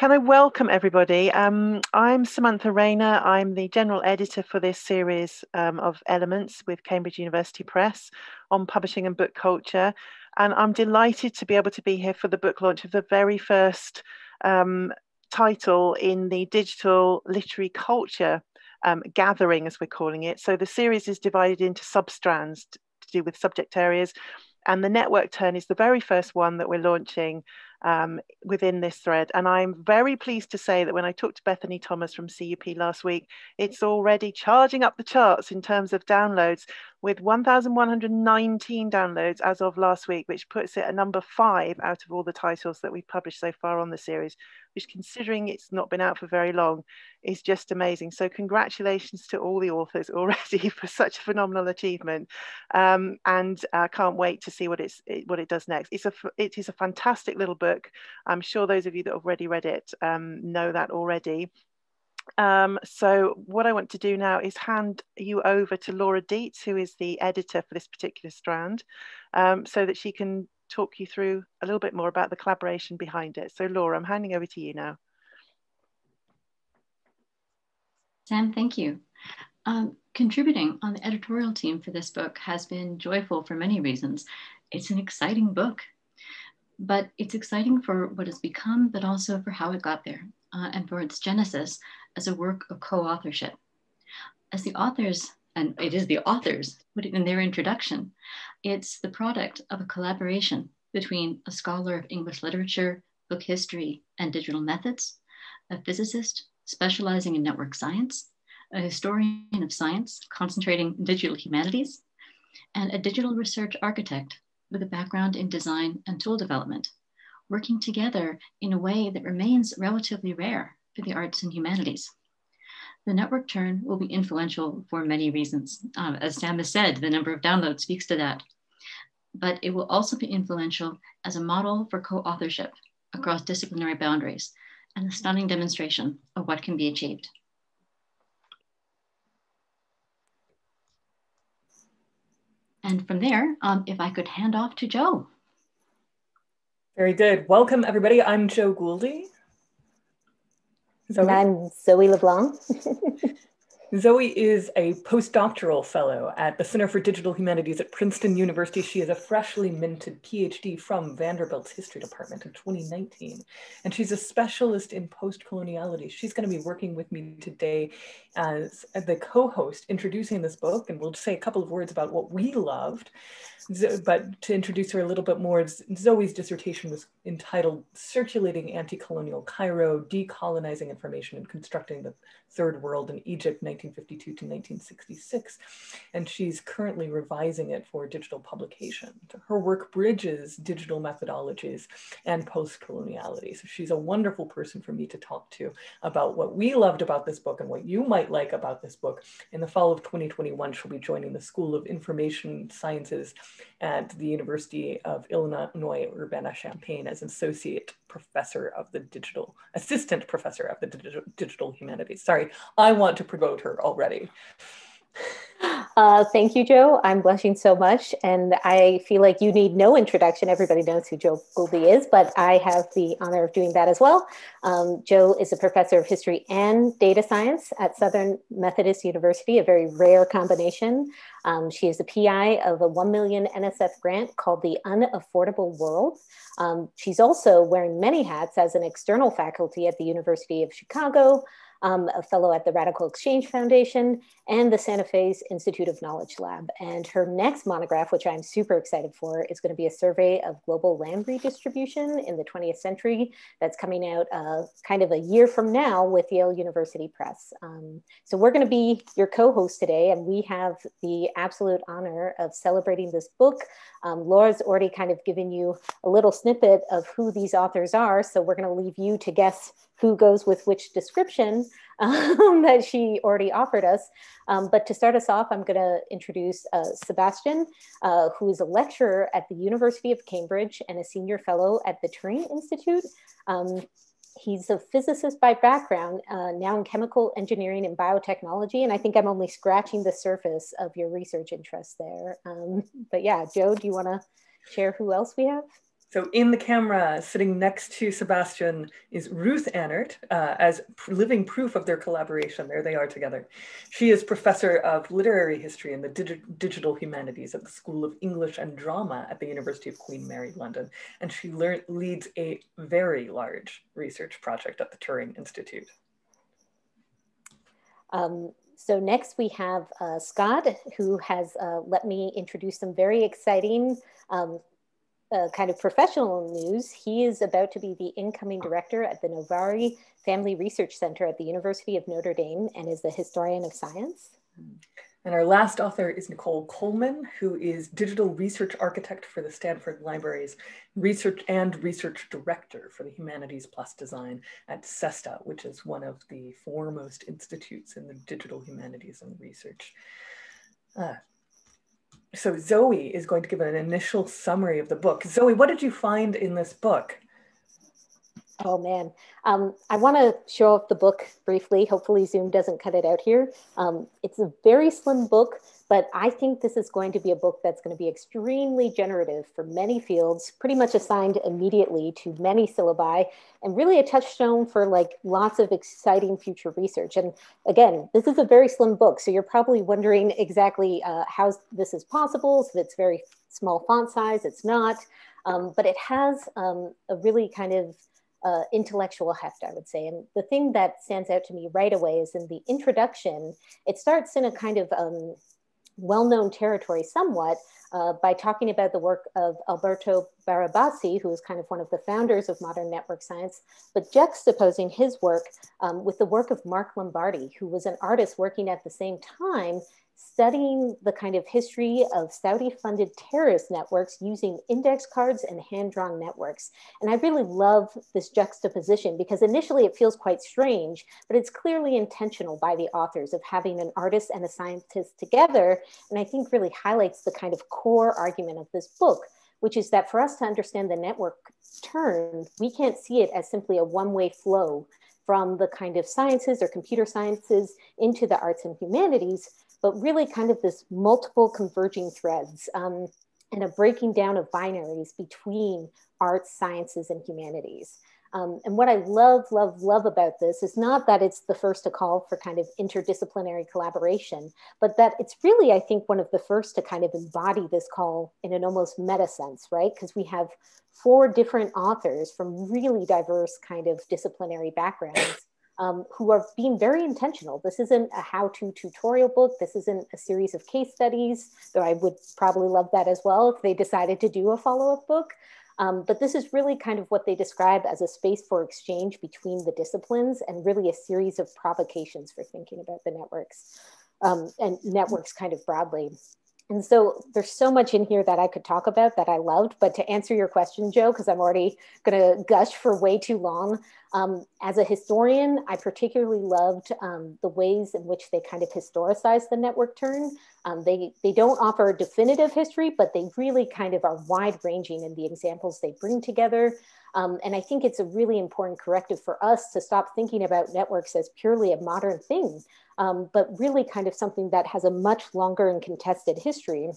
Can I welcome everybody? Um, I'm Samantha Rayner. I'm the general editor for this series um, of Elements with Cambridge University Press on publishing and book culture. And I'm delighted to be able to be here for the book launch of the very first um, title in the digital literary culture um, gathering, as we're calling it. So the series is divided into substrands to do with subject areas. And the network turn is the very first one that we're launching um, within this thread. And I'm very pleased to say that when I talked to Bethany Thomas from CUP last week, it's already charging up the charts in terms of downloads with 1,119 downloads as of last week, which puts it at number five out of all the titles that we've published so far on the series, which considering it's not been out for very long, is just amazing. So congratulations to all the authors already for such a phenomenal achievement. Um, and I uh, can't wait to see what, it's, it, what it does next. It's a, it is a fantastic little book. I'm sure those of you that have already read it um, know that already. Um, so what I want to do now is hand you over to Laura Dietz, who is the editor for this particular strand, um, so that she can talk you through a little bit more about the collaboration behind it. So Laura, I'm handing over to you now. Sam, thank you. Um, contributing on the editorial team for this book has been joyful for many reasons. It's an exciting book, but it's exciting for what it's become, but also for how it got there uh, and for its genesis as a work of co-authorship. As the authors, and it is the authors put it in their introduction, it's the product of a collaboration between a scholar of English literature, book history, and digital methods, a physicist specializing in network science, a historian of science concentrating in digital humanities, and a digital research architect with a background in design and tool development, working together in a way that remains relatively rare for the arts and humanities. The network turn will be influential for many reasons. Uh, as Sam has said, the number of downloads speaks to that. But it will also be influential as a model for co-authorship across disciplinary boundaries and a stunning demonstration of what can be achieved. And from there, um, if I could hand off to Jo. Very good. Welcome, everybody. I'm Jo Guldi. And I'm Zoe LeBlanc. Zoe is a postdoctoral fellow at the Center for Digital Humanities at Princeton University. She is a freshly minted PhD from Vanderbilt's History Department in 2019, and she's a specialist in postcoloniality. She's going to be working with me today as the co-host, introducing this book, and we'll say a couple of words about what we loved. But to introduce her a little bit more, Zoe's dissertation was entitled Circulating Anti-Colonial Cairo, Decolonizing Information and Constructing the Third World in Egypt, 1952 to 1966. And she's currently revising it for digital publication. Her work bridges digital methodologies and post-coloniality. So she's a wonderful person for me to talk to about what we loved about this book and what you might like about this book. In the fall of 2021, she'll be joining the School of Information Sciences at the University of Illinois Urbana-Champaign as an associate professor of the digital, assistant professor of the digital humanities. Sorry, I want to promote her already. Uh, thank you, Jo. I'm blushing so much. And I feel like you need no introduction. Everybody knows who Jo Guldi is, but I have the honor of doing that as well. Um, Joe is a professor of history and data science at Southern Methodist University, a very rare combination. Um, she is the PI of a 1 million NSF grant called the Unaffordable World. Um, she's also wearing many hats as an external faculty at the University of Chicago, um, a fellow at the Radical Exchange Foundation and the Santa Fe's Institute of Knowledge Lab. And her next monograph, which I'm super excited for, is going to be a survey of global land redistribution in the 20th century that's coming out uh, kind of a year from now with Yale University Press. Um, so we're going to be your co-host today, and we have the absolute honor of celebrating this book. Um, Laura's already kind of given you a little snippet of who these authors are, so we're going to leave you to guess who goes with which description um, that she already offered us. Um, but to start us off, I'm going to introduce uh, Sebastian, uh, who is a lecturer at the University of Cambridge and a senior fellow at the Turing Institute. Um, he's a physicist by background, uh, now in chemical engineering and biotechnology. And I think I'm only scratching the surface of your research interest there. Um, but yeah, Jo, do you want to share who else we have? So in the camera, sitting next to Sebastian is Ruth Ahnert uh, as living proof of their collaboration. There they are together. She is professor of literary history and the digi digital humanities at the School of English and Drama at the University of Queen Mary, London. And she leads a very large research project at the Turing Institute. Um, so next we have uh, Scott, who has uh, let me introduce some very exciting um, uh, kind of professional news, he is about to be the incoming director at the Navari Family Research Center at the University of Notre Dame and is a historian of science. And our last author is Nicole Coleman, who is digital research architect for the Stanford Libraries, research and research director for the Humanities Plus Design at CESTA, which is one of the foremost institutes in the digital humanities and research. Uh, so Zoe is going to give an initial summary of the book. Zoe, what did you find in this book? Oh man, um, I want to show off the book briefly. Hopefully Zoom doesn't cut it out here. Um, it's a very slim book, but I think this is going to be a book that's going to be extremely generative for many fields, pretty much assigned immediately to many syllabi, and really a touchstone for like lots of exciting future research. And again, this is a very slim book, so you're probably wondering exactly uh, how this is possible. So it's very small font size, it's not, um, but it has um, a really kind of uh, intellectual heft, I would say. And the thing that stands out to me right away is in the introduction, it starts in a kind of um, well-known territory somewhat uh, by talking about the work of Alberto Barabasi, who is kind of one of the founders of modern network science, but juxtaposing his work um, with the work of Mark Lombardi, who was an artist working at the same time studying the kind of history of Saudi funded terrorist networks using index cards and hand drawn networks. And I really love this juxtaposition because initially it feels quite strange, but it's clearly intentional by the authors of having an artist and a scientist together. And I think really highlights the kind of core argument of this book, which is that for us to understand the network turn, we can't see it as simply a one way flow from the kind of sciences or computer sciences into the arts and humanities, but really kind of this multiple converging threads um, and a breaking down of binaries between arts, sciences, and humanities. Um, and what I love, love, love about this is not that it's the first to call for kind of interdisciplinary collaboration, but that it's really, I think, one of the first to kind of embody this call in an almost meta sense, right? Because we have four different authors from really diverse kind of disciplinary backgrounds um, who are being very intentional. This isn't a how to tutorial book. This isn't a series of case studies, though I would probably love that as well if they decided to do a follow up book. Um, but this is really kind of what they describe as a space for exchange between the disciplines and really a series of provocations for thinking about the networks um, and networks kind of broadly. And so there's so much in here that I could talk about that I loved. But to answer your question, Jo, because I'm already going to gush for way too long, um, as a historian, I particularly loved um, the ways in which they kind of historicize the network turn. Um, they, they don't offer a definitive history, but they really kind of are wide ranging in the examples they bring together. Um, and I think it's a really important corrective for us to stop thinking about networks as purely a modern thing, um, but really kind of something that has a much longer and contested history.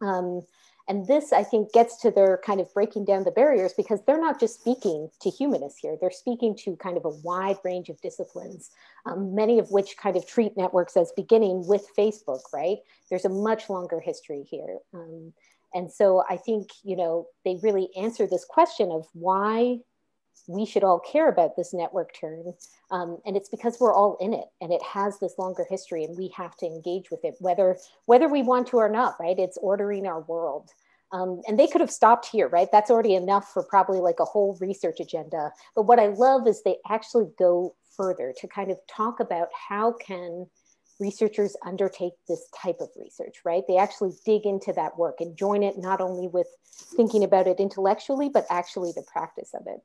Um, and this, I think, gets to their kind of breaking down the barriers because they're not just speaking to humanists here, they're speaking to kind of a wide range of disciplines, um, many of which kind of treat networks as beginning with Facebook, right? There's a much longer history here. Um, and so I think, you know, they really answer this question of why we should all care about this network turn. Um, and it's because we're all in it and it has this longer history and we have to engage with it, whether, whether we want to or not, right? It's ordering our world. Um, and they could have stopped here, right? That's already enough for probably like a whole research agenda. But what I love is they actually go further to kind of talk about how can researchers undertake this type of research, right? They actually dig into that work and join it not only with thinking about it intellectually, but actually the practice of it.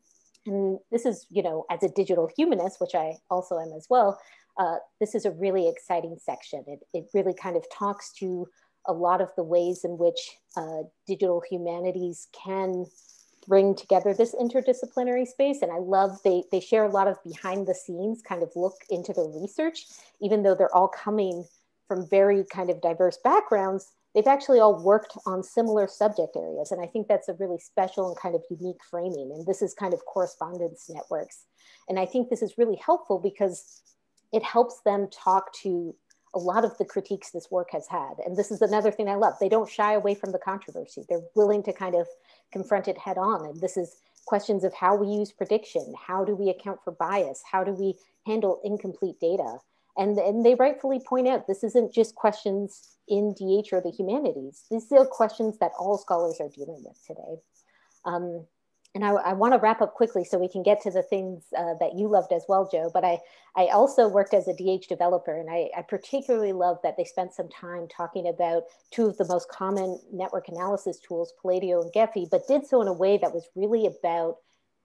And this is, you know, as a digital humanist, which I also am as well, uh, this is a really exciting section. It, it really kind of talks to a lot of the ways in which uh, digital humanities can bring together this interdisciplinary space. And I love they, they share a lot of behind the scenes kind of look into the research, even though they're all coming from very kind of diverse backgrounds, they've actually all worked on similar subject areas. And I think that's a really special and kind of unique framing. And this is kind of correspondence networks. And I think this is really helpful because it helps them talk to a lot of the critiques this work has had. And this is another thing I love. They don't shy away from the controversy. They're willing to kind of confront it head on. And this is questions of how we use prediction. How do we account for bias? How do we handle incomplete data? And, and they rightfully point out this isn't just questions in DH or the humanities. These are questions that all scholars are dealing with today. Um, and I, I want to wrap up quickly so we can get to the things uh, that you loved as well, Jo. But I, I also worked as a DH developer, and I, I particularly love that they spent some time talking about two of the most common network analysis tools, Palladio and Gephi, but did so in a way that was really about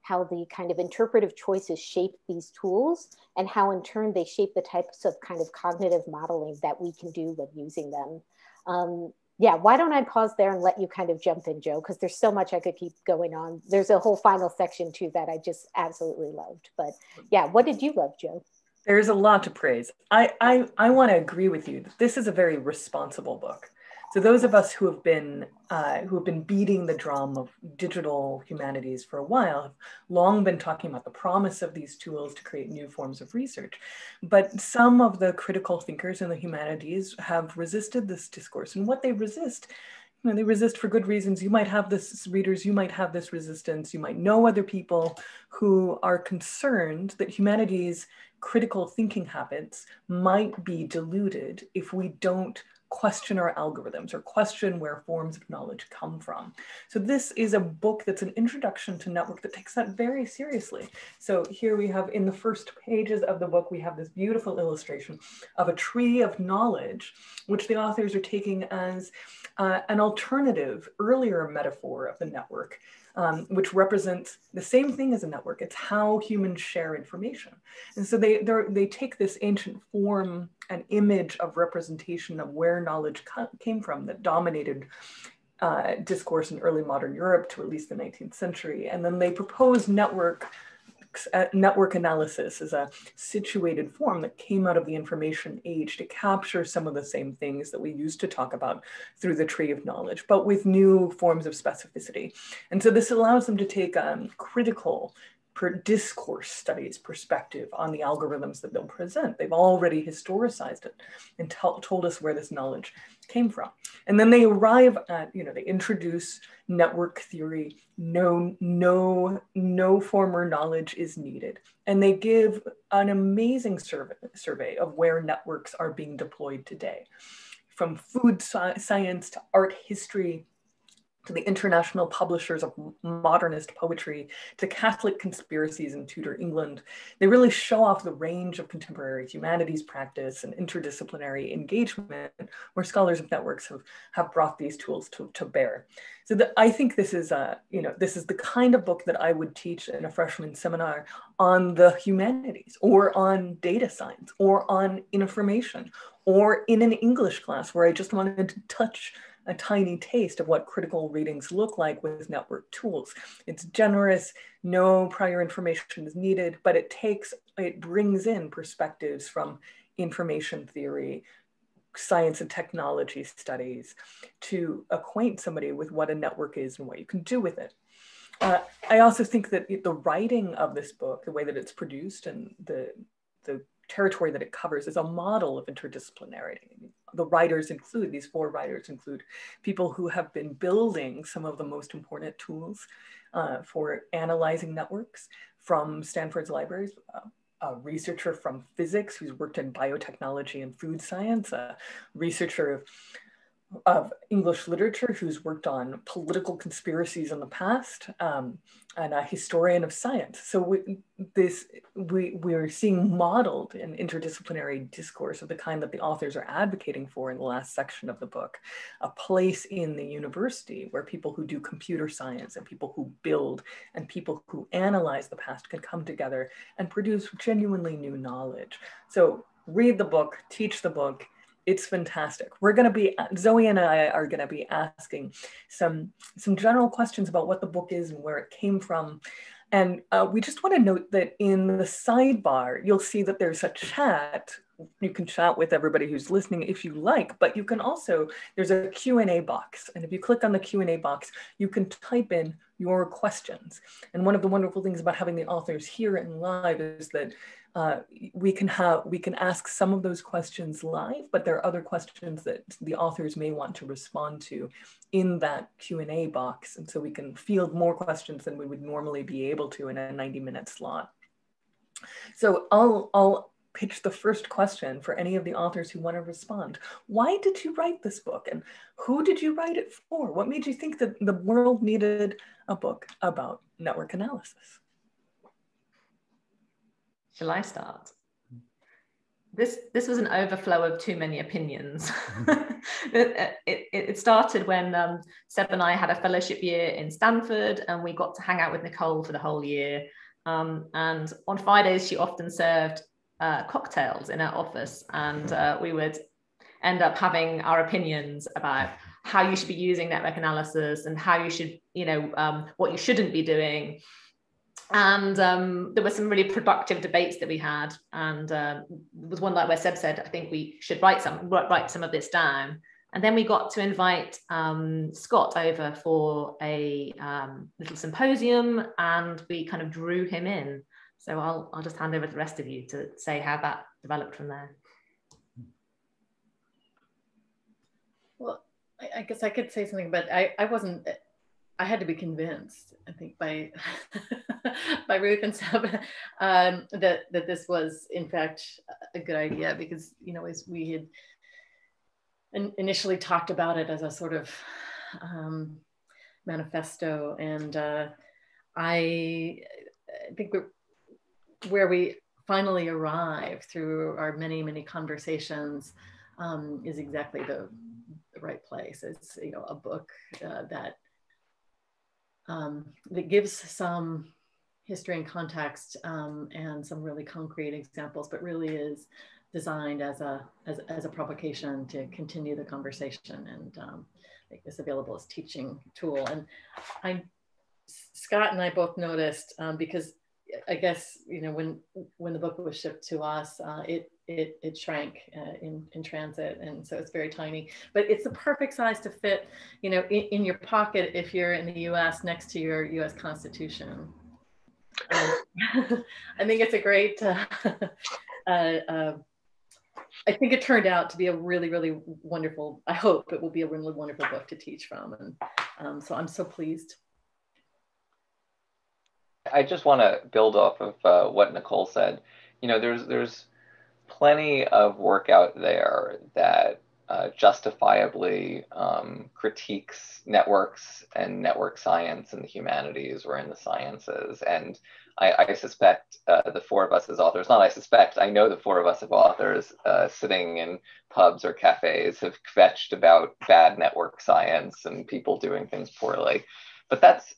how the kind of interpretive choices shape these tools and how in turn they shape the types of kind of cognitive modeling that we can do when using them. Um, yeah, why don't I pause there and let you kind of jump in, Jo? Because there's so much I could keep going on. There's a whole final section too that I just absolutely loved. But yeah, what did you love, Jo? There's a lot to praise. I I, I want to agree with you this is a very responsible book. So those of us who have been uh, who have been beating the drum of digital humanities for a while have long been talking about the promise of these tools to create new forms of research. But some of the critical thinkers in the humanities have resisted this discourse, and what they resist you know, they resist for good reasons. You might have this, readers, you might have this resistance. You might know other people who are concerned that humanities' critical thinking habits might be diluted if we don't question our algorithms or question where forms of knowledge come from. So this is a book that's an introduction to network that takes that very seriously. So here we have in the first pages of the book, we have this beautiful illustration of a tree of knowledge, which the authors are taking as uh, an alternative, earlier metaphor of the network um, which represents the same thing as a network. It's how humans share information. And so they, they take this ancient form and image of representation of where knowledge came from that dominated uh, discourse in early modern Europe to at least the 19th century. And then they propose network network analysis is a situated form that came out of the information age to capture some of the same things that we used to talk about through the tree of knowledge, but with new forms of specificity. And so this allows them to take um, critical per discourse studies perspective on the algorithms that they'll present. They've already historicized it and told us where this knowledge came from. And then they arrive at, you know, they introduce network theory, no, no, no former knowledge is needed. And they give an amazing survey, survey of where networks are being deployed today. From food science to art history, to the international publishers of modernist poetry, to Catholic conspiracies in Tudor England. They really show off the range of contemporary humanities practice and interdisciplinary engagement where scholars of networks have, have brought these tools to, to bear. So the, I think this is, a, you know, this is the kind of book that I would teach in a freshman seminar on the humanities or on data science or on information or in an English class where I just wanted to touch a tiny taste of what critical readings look like with network tools. It's generous, no prior information is needed, but it takes, it brings in perspectives from information theory, science and technology studies to acquaint somebody with what a network is and what you can do with it. Uh, I also think that the writing of this book, the way that it's produced and the, the territory that it covers is a model of interdisciplinarity. The writers include, these four writers include people who have been building some of the most important tools uh, for analyzing networks from Stanford's libraries. Uh, a researcher from physics who's worked in biotechnology and food science, a researcher of of English literature who's worked on political conspiracies in the past um, and a historian of science. So we, this we we're seeing modeled an interdisciplinary discourse of the kind that the authors are advocating for in the last section of the book, a place in the university where people who do computer science and people who build and people who analyze the past can come together and produce genuinely new knowledge. So read the book, teach the book, it's fantastic. We're going to be Zoe and I are going to be asking some some general questions about what the book is and where it came from. And uh, we just want to note that in the sidebar, you'll see that there's a chat you can chat with everybody who's listening if you like, but you can also, there's a Q&A box. And if you click on the Q&A box, you can type in your questions. And one of the wonderful things about having the authors here in live is that uh, we can have we can ask some of those questions live, but there are other questions that the authors may want to respond to in that Q&A box. And so we can field more questions than we would normally be able to in a 90 minute slot. So I'll, I'll pitch the first question for any of the authors who want to respond. Why did you write this book and who did you write it for? What made you think that the world needed a book about network analysis? Shall I start? This, this was an overflow of too many opinions. it, it, it, started when um, Seb and I had a fellowship year in Stanford and we got to hang out with Nicole for the whole year. Um, and on Fridays, she often served uh, cocktails in our office, and uh, we would end up having our opinions about how you should be using network analysis and how you should, you know, um, what you shouldn't be doing. And um, there were some really productive debates that we had, and uh, there was one like where Seb said, "I think we should write some write some of this down." And then we got to invite um, Scott over for a um, little symposium, and we kind of drew him in. So I'll, I'll just hand over to the rest of you to say how that developed from there. Well, I, I guess I could say something, but I, I wasn't, I had to be convinced, I think, by by Ruth and Seb, um, that that this was in fact a good idea because you know as we had in, initially talked about it as a sort of um, manifesto, and uh, I, I think where we finally arrive through our many, many conversations um, is exactly the, the, right place. It's you know a book uh, that um, that gives some history and context um, and some really concrete examples, but really is designed as a as, as a provocation to continue the conversation and um, make this available as teaching tool. And I, Scott and I both noticed um, because I guess you know when when the book was shipped to us, uh, it it it shrank uh, in in transit, and so it's very tiny. But it's the perfect size to fit, you know, in, in your pocket if you're in the U.S. next to your U.S. Constitution. Um, I think it's a great. Uh, uh, uh, I think it turned out to be a really, really wonderful. I hope it will be a really wonderful book to teach from, and um, so I'm so pleased I just want to build off of uh, what Nicole said. You know, there's there's plenty of work out there that uh, justifiably um, critiques networks and network science and the humanities or in the sciences. And I, I suspect uh, the four of us as authors, not I suspect, I know the four of us as authors uh, sitting in pubs or cafes have fetched about bad network science and people doing things poorly. But that's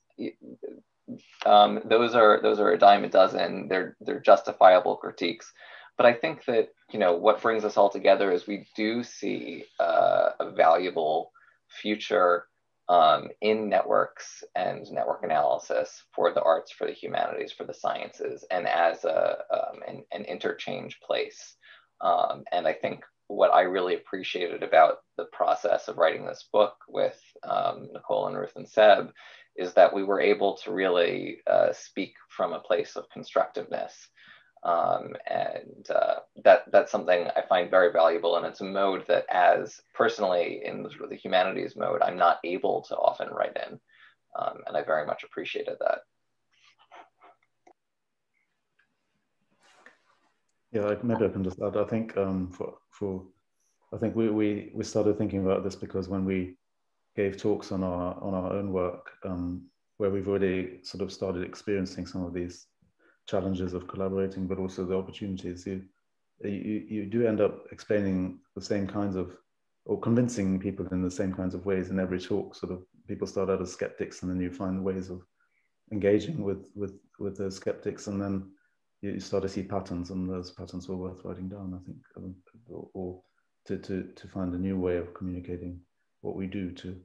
um, those are those are a dime a dozen. They're they're justifiable critiques, but I think that you know what brings us all together is we do see uh, a valuable future um, in networks and network analysis for the arts, for the humanities, for the sciences, and as a um, an, an, interchange place. Um, and I think what I really appreciated about the process of writing this book with um, Nicole and Ruth and Seb is that we were able to really uh, speak from a place of constructiveness. Um, and uh, that that's something I find very valuable, and it's a mode that, as personally in the, the humanities mode, I'm not able to often write in, um, and I very much appreciated that. Yeah, maybe I can just add. I think um, for for I think we, we we started thinking about this because when we gave talks on our on our own work um, where we've already sort of started experiencing some of these challenges of collaborating, but also the opportunities. You, you, you do end up explaining the same kinds of, or convincing people in the same kinds of ways in every talk. Sort of people start out as skeptics, and then you find ways of engaging with with with the skeptics, and then you start to see patterns, and those patterns were worth writing down. I think, um, or, or to to to find a new way of communicating what we do to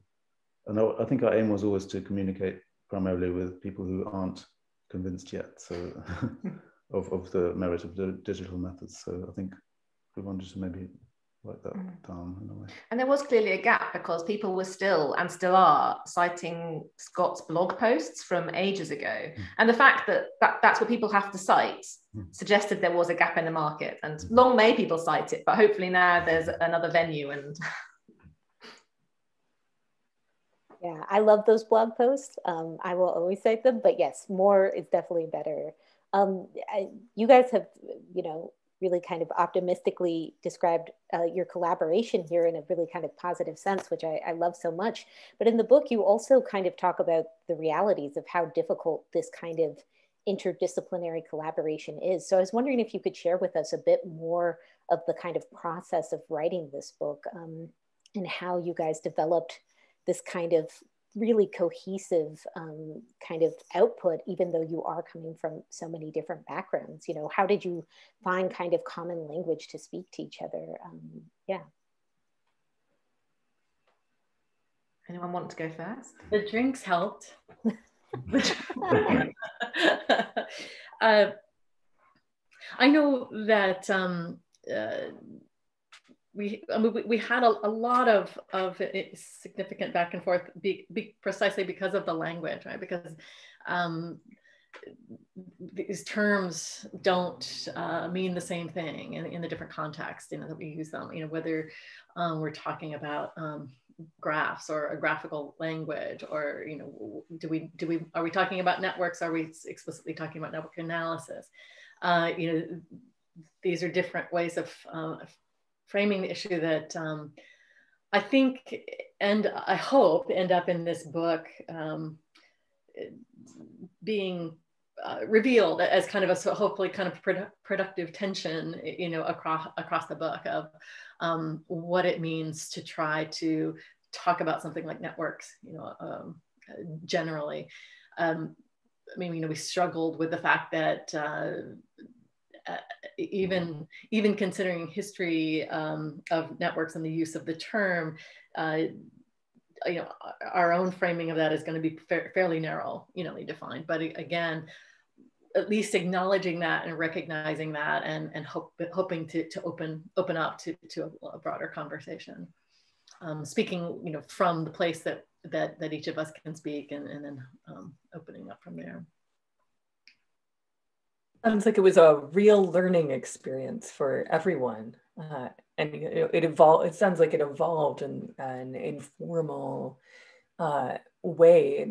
and I think our aim was always to communicate primarily with people who aren't convinced yet so of, of the merit of the digital methods so I think we wanted to maybe work that mm. down in a way. And there was clearly a gap because people were still and still are citing Scott's blog posts from ages ago. Mm. And the fact that, that that's what people have to cite mm. suggested there was a gap in the market. And mm. long may people cite it, but hopefully now there's another venue and Yeah, I love those blog posts. Um, I will always cite them, but yes, more is definitely better. Um, I, you guys have, you know, really kind of optimistically described uh, your collaboration here in a really kind of positive sense, which I, I, love so much. But in the book, you also kind of talk about the realities of how difficult this kind of interdisciplinary collaboration is. So I was wondering if you could share with us a bit more of the kind of process of writing this book um, and how you guys developed this kind of really cohesive um, kind of output, even though you are coming from so many different backgrounds. You know, how did you find kind of common language to speak to each other? Um, yeah. Anyone want to go first? The drinks helped. uh, I know that um, uh, we I mean, we, had a, a lot of of significant back and forth be, be precisely because of the language right? Because um, these terms don't uh, mean the same thing in, in the different contexts you know that we use them you know whether um, we're talking about um, graphs or a graphical language or you know do we do we are we talking about networks? Are we explicitly talking about network analysis? Uh, you know these are different ways of, uh, framing the issue that um, I think and I hope end up in this book um, being uh, revealed as kind of a hopefully kind of produ- productive tension, you know, across across the book of um, what it means to try to talk about something like networks, you know, um, generally. Um, I mean, you know, we struggled with the fact that uh, uh, even even considering history um, of networks and the use of the term, uh, you know, our own framing of that is going to be fa fairly narrow, you know, defined. But again, at least acknowledging that and recognizing that and, and hope, hoping to, to open, open up to, to a, a broader conversation. Um, speaking, you know, from the place that, that, that each of us can speak and, and then um, opening up from there. Sounds like it was a real learning experience for everyone. Uh, and it, it, evolved, it sounds like it evolved in an informal uh, way,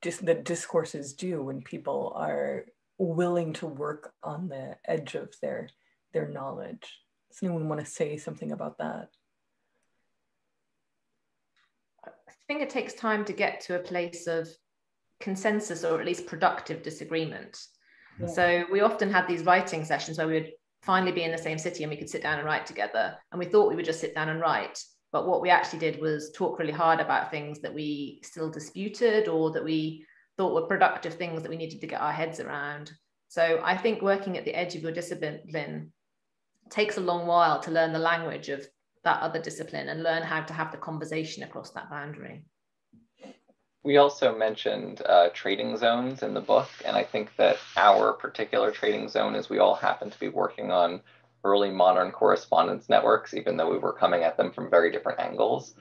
just that discourses do when people are willing to work on the edge of their, their knowledge. Does anyone want to say something about that? I think it takes time to get to a place of consensus or at least productive disagreement. So we often had these writing sessions where we would finally be in the same city and we could sit down and write together. And we thought we would just sit down and write. But what we actually did was talk really hard about things that we still disputed or that we thought were productive things that we needed to get our heads around. So I think working at the edge of your discipline takes a long while to learn the language of that other discipline and learn how to have the conversation across that boundary we also mentioned uh, trading zones in the book, and I think that our particular trading zone is we all happen to be working on early modern correspondence networks, even though we were coming at them from very different angles.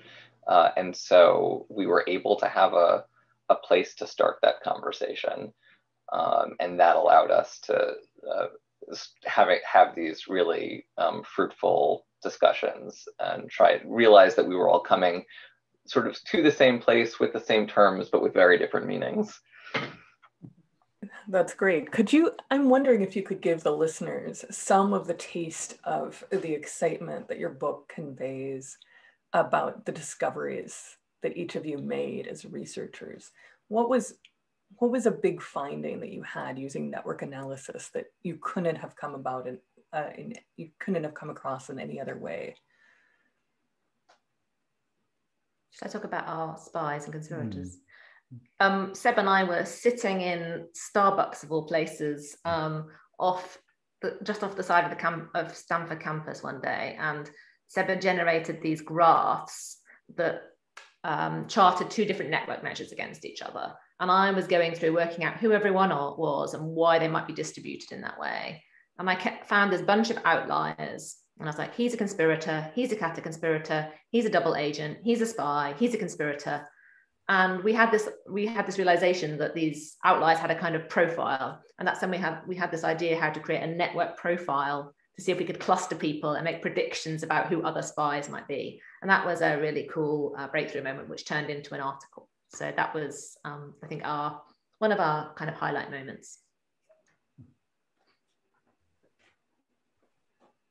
Uh, and so we were able to have a, a place to start that conversation. Um, and that allowed us to uh, have, it, have these really um, fruitful discussions and try realize that we were all coming sort of to the same place with the same terms, but with very different meanings. That's great. Could you, I'm wondering if you could give the listeners some of the taste of the excitement that your book conveys about the discoveries that each of you made as researchers. What was what was a big finding that you had using network analysis that you couldn't have come about and uh, you couldn't have come across in any other way? Should I talk about our spies and conspirators? Mm. Um, Seb and I were sitting in Starbucks of all places, um, off the, just off the side of the camp of Stanford campus one day, and Seb had generated these graphs that um, charted two different network measures against each other. And I was going through working out who everyone was and why they might be distributed in that way. And I kept, found this bunch of outliers And I was like, he's a conspirator, he's a counter conspirator, he's a double agent, he's a spy, he's a conspirator. And we had this, we had this realization that these outliers had a kind of profile. And that's when we had we had this idea how to create a network profile to see if we could cluster people and make predictions about who other spies might be. And that was a really cool uh, breakthrough moment, which turned into an article. So that was, um, I think, our one of our kind of highlight moments.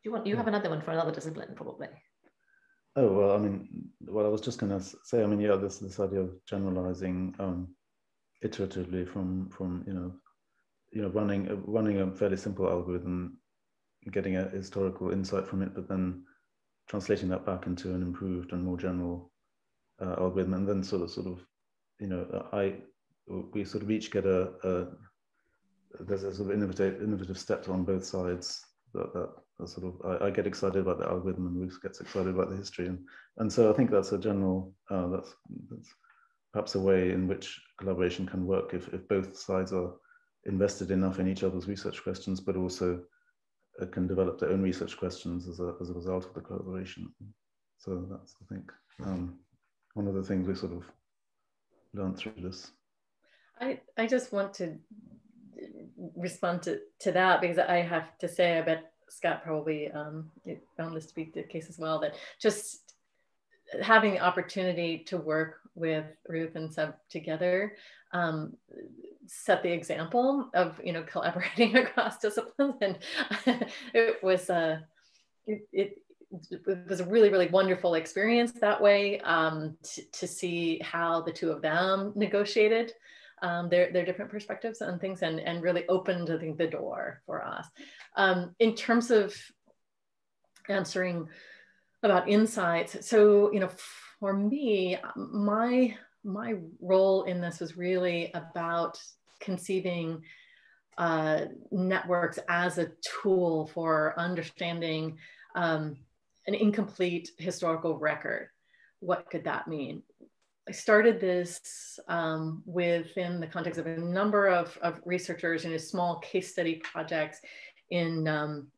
You want you have another one for another discipline, probably? Oh well, I mean, well, I was just going to say, I mean, yeah, this this idea of generalizing um, iteratively from from you know, you know, running running a fairly simple algorithm, getting a historical insight from it, but then translating that back into an improved and more general uh, algorithm, and then sort of sort of, you know, I we sort of each get a, a there's a sort of innovative innovative steps on both sides that that sort of I, I, get excited about the algorithm and Ruth gets excited about the history. And and so I think that's a general uh, that's that's perhaps a way in which collaboration can work if, if both sides are invested enough in each other's research questions but also uh, can develop their own research questions as a, as a result of the collaboration. So that's I think um, one of the things we sort of learned through this. I, I just want to respond to, to that because I have to say I bet Scott probably um, found this to be the case as well, that just having the opportunity to work with Ruth and Seb together um, set the example of, you know, collaborating across disciplines. And it was, uh, it, it, it was a really, really wonderful experience that way um, to see how the two of them negotiated um, their, their different perspectives on things and, and really opened, I think, the door for us. Um, in terms of answering about insights, so, you know, for me, my, my role in this was really about conceiving uh, networks as a tool for understanding um, an incomplete historical record. What could that mean? I started this um, within the context of a number of, of researchers in a small case study projects in um,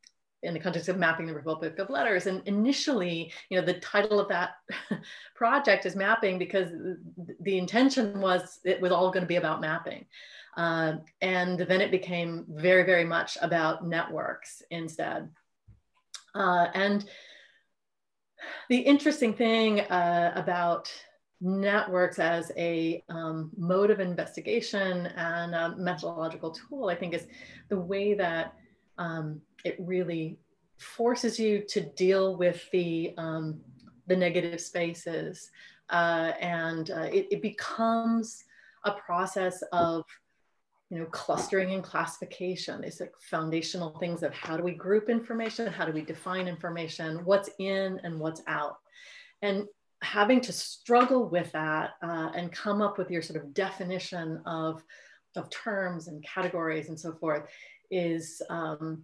in the context of mapping the Republic of Letters. And initially, you know, the title of that project is mapping because the intention was it was all going to be about mapping. Uh, and then it became very, very much about networks instead. Uh, and the interesting thing uh, about networks as a um, mode of investigation and a methodological tool, I think is the way that um, it really forces you to deal with the, um, the negative spaces. Uh, and uh, it, it becomes a process of you know, clustering and classification. These like foundational things of how do we group information? How do we define information? What's in and what's out? And having to struggle with that uh, and come up with your sort of definition of, of terms and categories and so forth is um,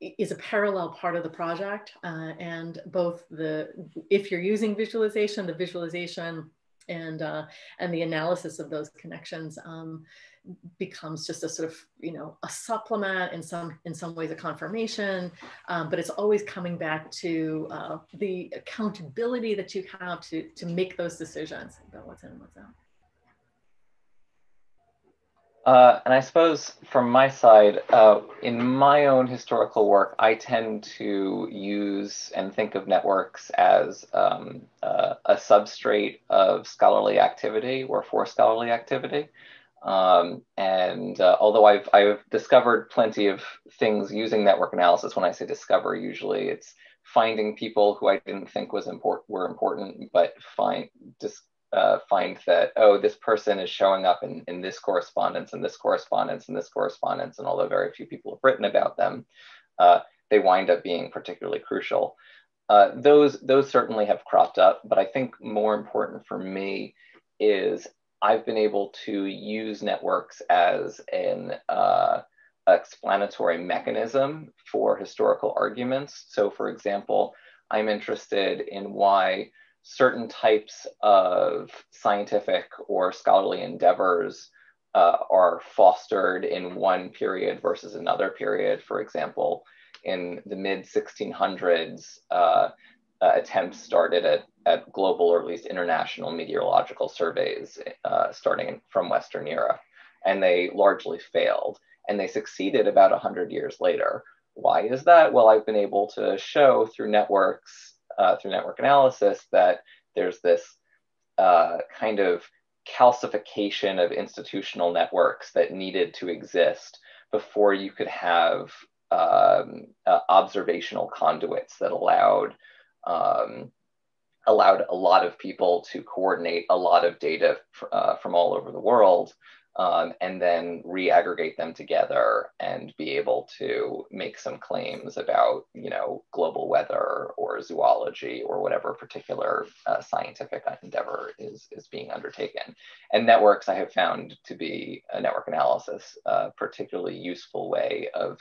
is a parallel part of the project uh, and both the if you're using visualization the visualization and uh, and the analysis of those connections um, becomes just a sort of you know a supplement in some in some ways a confirmation um, but it's always coming back to uh, the accountability that you have to to make those decisions about what's in and what's out uh, and I suppose from my side, uh, in my own historical work, I tend to use and think of networks as um, uh, a substrate of scholarly activity or for scholarly activity. Um, and uh, although I've, I've discovered plenty of things using network analysis, when I say discover, usually it's finding people who I didn't think was important were important, but find just uh, find that oh, this person is showing up in, in this correspondence and this correspondence and this correspondence, and although very few people have written about them, uh, they wind up being particularly crucial. Uh, those those certainly have cropped up, but I think more important for me is I've been able to use networks as an uh, explanatory mechanism for historical arguments. So, for example, I'm interested in why certain types of scientific or scholarly endeavors uh, are fostered in one period versus another period. For example, in the mid 1600s, uh, uh, attempts started at, at global or at least international meteorological surveys uh, starting from Western Europe, and they largely failed. And they succeeded about 100 years later. Why is that? Well, I've been able to show through networks, uh, through network analysis, that there's this uh, kind of calcification of institutional networks that needed to exist before you could have um, uh, observational conduits that allowed um, allowed a lot of people to coordinate a lot of data uh, from all over the world um, and then re-aggregate them together and be able to make some claims about you know global weather or zoology or whatever particular uh, scientific endeavor is, is being undertaken. And networks i have found to be a network analysis a particularly useful way of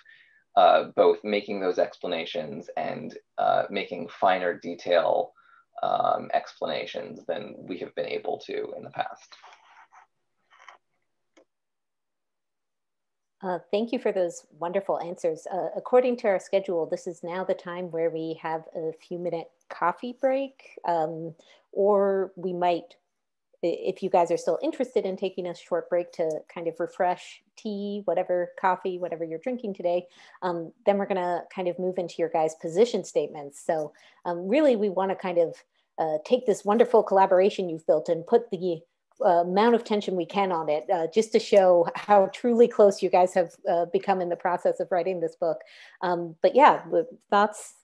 uh, both making those explanations and uh, making finer detail um, explanations than we have been able to in the past. Uh, thank you for those wonderful answers. Uh, according to our schedule, this is now the time where we have a few minute coffee break, um, or we might if you guys are still interested in taking a short break to kind of refresh tea, whatever coffee, whatever you're drinking today, um, then we're going to kind of move into your guys' position statements. So um, really, we want to kind of uh, take this wonderful collaboration you've built and put the uh, amount of tension we can on it, uh, just to show how truly close you guys have uh, become in the process of writing this book. Um, but yeah, thoughts,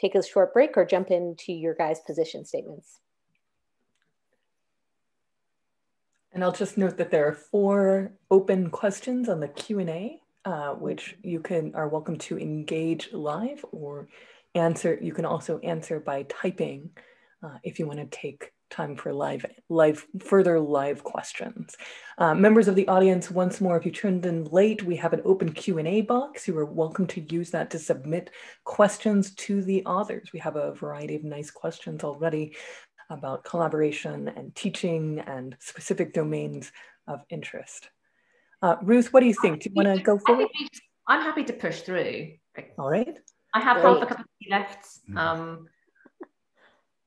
take a short break or jump into your guys' position statements. And I'll just note that there are four open questions on the Q&A, uh, which you can are welcome to engage live or answer. You can also answer by typing uh, if you want to take time for live, live further live questions. Uh, members of the audience, once more, if you tuned in late, we have an open Q&A box. You are welcome to use that to submit questions to the authors. We have a variety of nice questions already about collaboration and teaching and specific domains of interest. Uh, Ruth, what do you think? Do you want to go forward? I'm happy to push through. All right. I have half a cup of tea left. Mm-hmm. Um,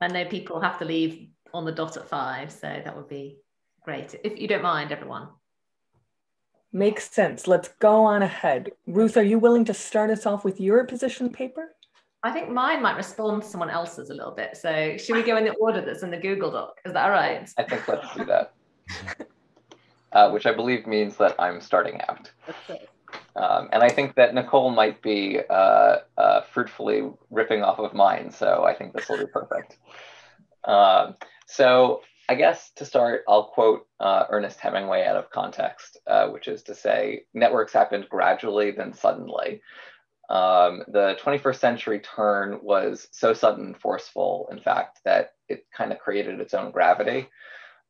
I know people have to leave on the dot at five, so that would be great. If you don't mind, everyone. Makes sense. Let's go on ahead. Ruth, are you willing to start us off with your position paper? I think mine might respond to someone else's a little bit. So should we go in the order that's in the Google Doc? Is that all right? I think let's do that. uh, which I believe means that I'm starting out. Um, and I think that Nicole might be uh, uh, fruitfully ripping off of mine. So I think this will be perfect. Um, so I guess to start, I'll quote uh, Ernest Hemingway out of context, uh, which is to say, networks happened gradually, then suddenly. Um, the 21st century turn was so sudden and forceful, in fact, that it kind of created its own gravity.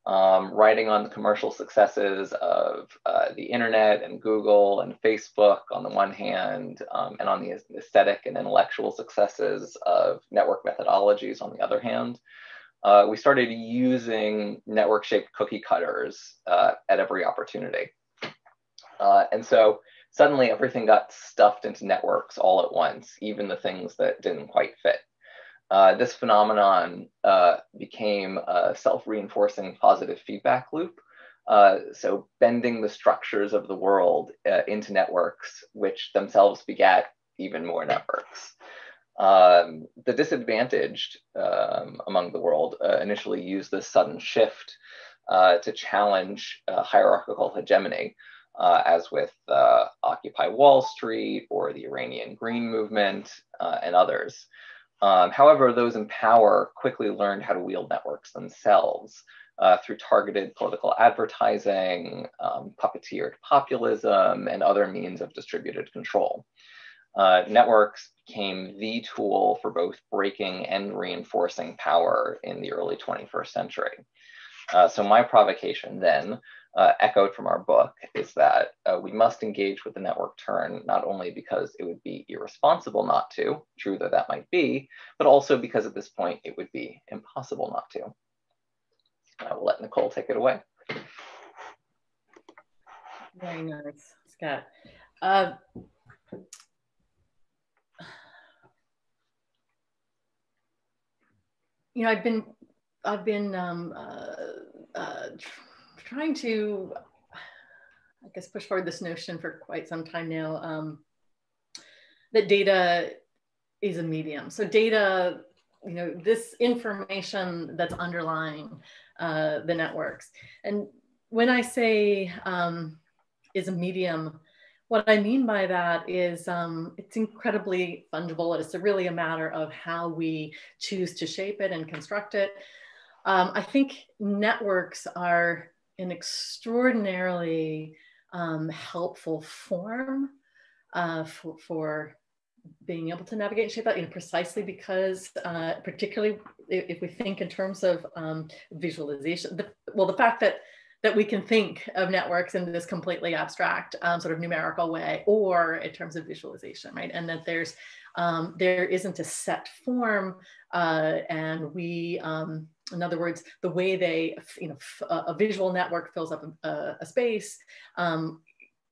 Um, writing on the commercial successes of uh, the internet and Google and Facebook on the one hand, um, and on the aesthetic and intellectual successes of network methodologies on the other hand, uh, we started using network shaped cookie cutters uh, at every opportunity. Uh, and so suddenly everything got stuffed into networks all at once, even the things that didn't quite fit. Uh, this phenomenon uh, became a self-reinforcing positive feedback loop. Uh, so bending the structures of the world uh, into networks, which themselves begat even more networks. Um, the disadvantaged um, among the world uh, initially used this sudden shift uh, to challenge hierarchical hegemony as with Occupy Wall Street or the Iranian Green Movement and others. Um, however, those in power quickly learned how to wield networks themselves uh, through targeted political advertising, um, puppeteered populism, and other means of distributed control. Uh, networks became the tool for both breaking and reinforcing power in the early 21st century. Uh, so my provocation then uh, echoed from our book is that uh, we must engage with the network turn, not only because it would be irresponsible not to, true though that might be, but also because at this point it would be impossible not to. I will let Nicole take it away. Very nice, Scott. Uh, you know, I've been, I've been um, uh, uh, trying to, I guess, push forward this notion for quite some time now um, that data is a medium. So data, you know, this information that's underlying uh, the networks. And when I say um, is a medium, what I mean by that is um, it's incredibly fungible. It's really a matter of how we choose to shape it and construct it. Um, I think networks are an extraordinarily um, helpful form uh, for, for, being able to navigate and shape that, you know, precisely because, uh, particularly if, if, we think in terms of um, visualization, the, well, the fact that that we can think of networks in this completely abstract um, sort of numerical way or in terms of visualization right? And that there's um, there isn't a set form uh, and we um, in other words the way they you know a visual network fills up a, a space um,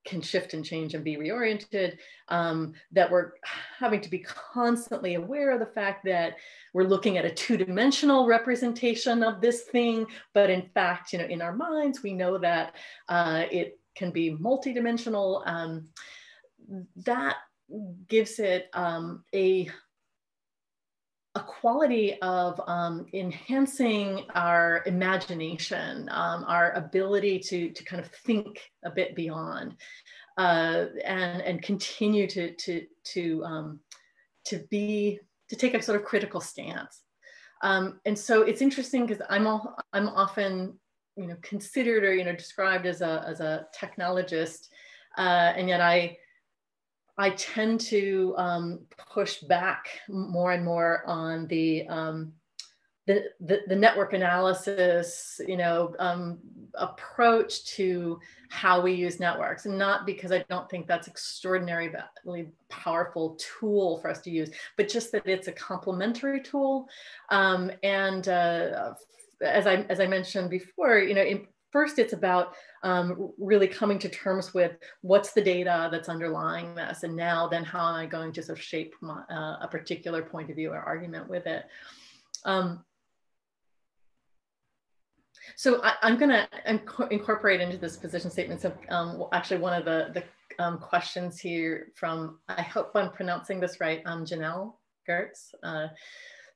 can shift and change and be reoriented, um, that we're having to be constantly aware of the fact that we're looking at a two-dimensional representation of this thing, but in fact, you know, in our minds, we know that uh, it can be multidimensional. Um, that gives it um, a a quality of um, enhancing our imagination, um, our ability to, to kind of think a bit beyond uh, and, and continue to, to, to, um, to be, to take a sort of critical stance. Um, and so it's interesting because I'm, all, I'm often, you know, considered or, you know, described as a, as a technologist. Uh, and yet I, I tend to um, push back more and more on the, um, the, the, the, network analysis, you know, um, approach to how we use networks, and not because I don't think that's extraordinarily powerful tool for us to use, but just that it's a complementary tool. Um, and uh, as I as I mentioned before, you know, first it's about um, really coming to terms with what's the data that's underlying this and now then how am i going to sort of shape my, uh, a particular point of view or argument with it. Um, so I, am going to incorporate into this position statement so um, actually one of the, the um, questions here from i hope i'm pronouncing this right um, janelle gertz uh,